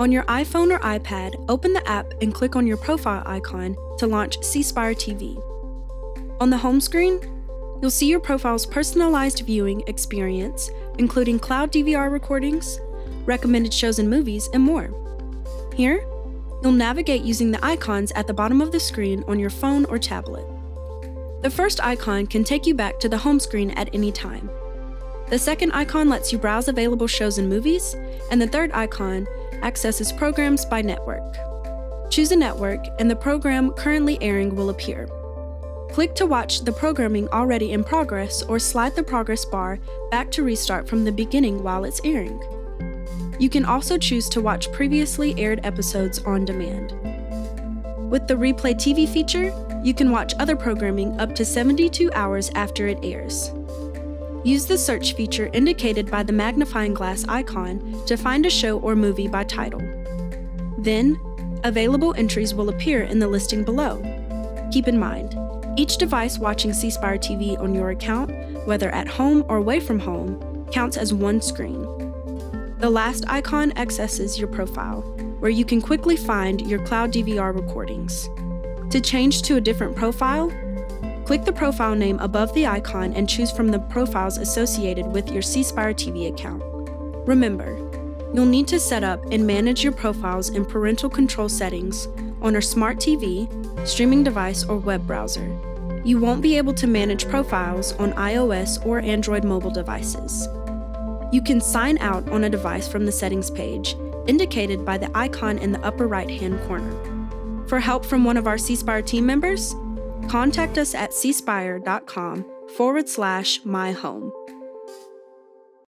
On your iPhone or iPad, open the app and click on your profile icon to launch C Spire TV. On the home screen, you'll see your profile's personalized viewing experience, including cloud DVR recordings, recommended shows and movies, and more. Here, you'll navigate using the icons at the bottom of the screen on your phone or tablet. The first icon can take you back to the home screen at any time. The second icon lets you browse available shows and movies, and the third icon accesses programs by network. Choose a network, and the program currently airing will appear. Click to watch the programming already in progress or slide the progress bar back to restart from the beginning while it's airing. You can also choose to watch previously aired episodes on demand. With the Replay TV feature, you can watch other programming up to 72 hours after it airs. Use the search feature indicated by the magnifying glass icon to find a show or movie by title. Then, available entries will appear in the listing below. Keep in mind, each device watching C Spire TV on your account, whether at home or away from home, counts as one screen. The last icon accesses your profile, where you can quickly find your cloud DVR recordings. To change to a different profile, Click the profile name above the icon and choose from the profiles associated with your C Spire TV account. Remember, you'll need to set up and manage your profiles in parental control settings on a smart TV, streaming device, or web browser. You won't be able to manage profiles on iOS or Android mobile devices. You can sign out on a device from the settings page, indicated by the icon in the upper right hand corner. For help from one of our C Spire team members, contact us at cspire.com forward slash my home.